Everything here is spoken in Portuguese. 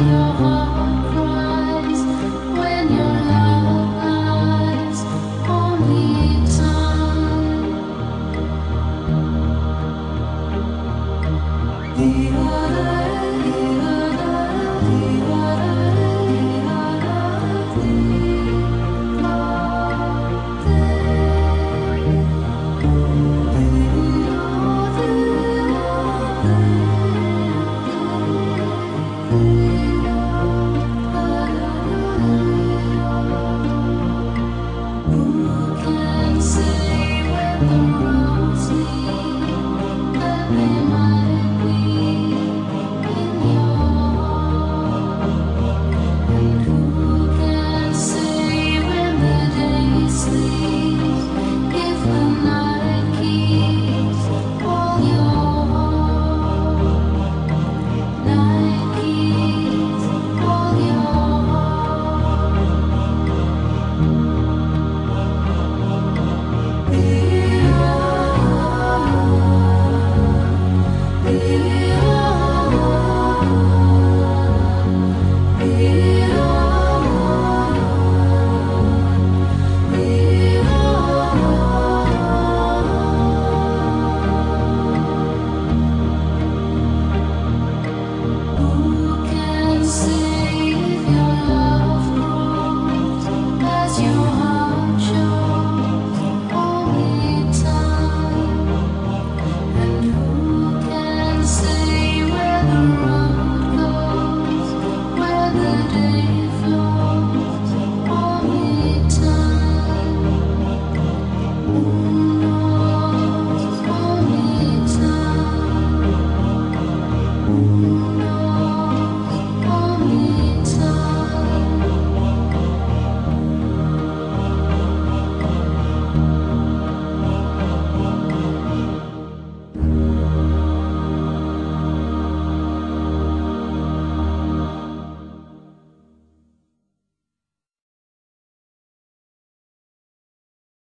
you